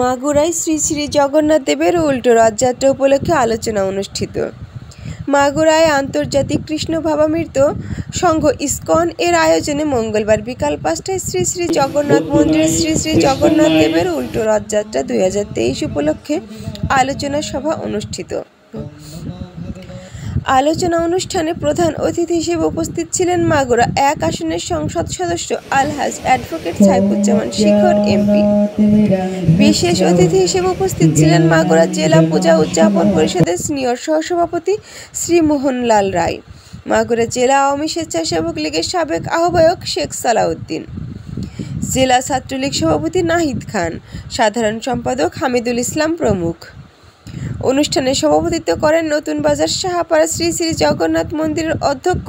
মাগুরায় শ্রী শ্রী জগন্নাথ দেবের উল্টো রথযাত্রা উপলক্ষে আলোচনা অনুষ্ঠিত। মাগুরায় আন্তর্জাতিক কৃষ্ণ ভাবামৃত সংঘ ইস্কন এর আয়োজনে মঙ্গলবার বিকাল পাঁচটায় শ্রী শ্রী জগন্নাথ মন্দিরে শ্রী শ্রী জগন্নাথ দেবের উল্টো রথযাত্রা দুই হাজার তেইশ উপলক্ষে আলোচনা সভা অনুষ্ঠিত। আলোচনা অনুষ্ঠানে প্রধান অতিথি হিসেবে উপস্থিত ছিলেন মাগুরা এক আসনের সংসদ সদস্য আলহাজ অ্যাডভোকেট সাইফুজ্জামান শিখর এমপি। বিশেষ অতিথি হিসেবে উপস্থিত ছিলেন মাগুরা জেলা পূজা উদযাপন পরিষদের সিনিয়র সহসভাপতি শ্রী মোহনলাল রায়। মাগুরা জেলা আওয়ামী স্বেচ্ছাসেবক লীগের সাবেক আহ্বায়ক শেখ সালাউদ্দিন। জেলা ছাত্রলীগ সভাপতি নাহিদ খান। সাধারণ সম্পাদক হামিদুল ইসলাম প্রমুখ। অনুষ্ঠানে সভাপতিত্ব করেন নতুন বাজার সাহাপাড়া শ্রী শ্রী জগন্নাথ মন্দিরের অধ্যক্ষ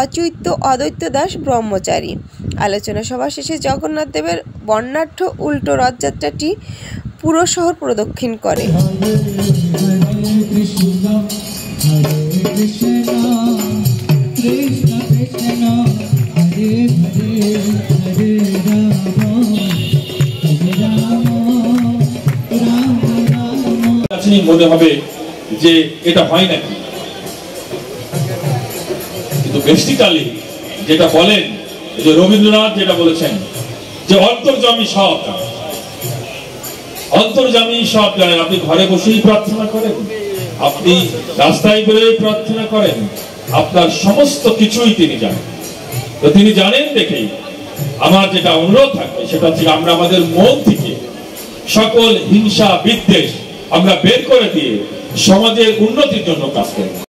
অচৈত্য অদ্বৈত দাস ব্রহ্মচারী। আলোচনা সভা শেষে জগন্নাথ দেবের বর্ণাঢ্য উল্টো রথযাত্রাটি পুরো শহর প্রদক্ষিণ করে। কাছেই মনে হবে যে এটা হয় নাকি কিন্তু বেসিক্যালি যেটা বলেন, যে রবীন্দ্রনাথ যেটা বলেছেন, যে অন্তর্জামী সব। অন্তর্জামী সব জানেন আপনি ঘরে বসেই প্রার্থনা করেন, আপনি রাস্তায় বেরোয় প্রার্থনা করেন, আপনার সমস্ত কিছুই তিনি জানেন তো তিনি জানেন দেখেই আমার যেটা অনুরোধ থাকবে, সেটা হচ্ছে আমরা আমাদের মন থেকে সকল হিংসা বিদ্বেষ আমরা বের করে দিয়ে সমাজের উন্নতির জন্য কাজ করব।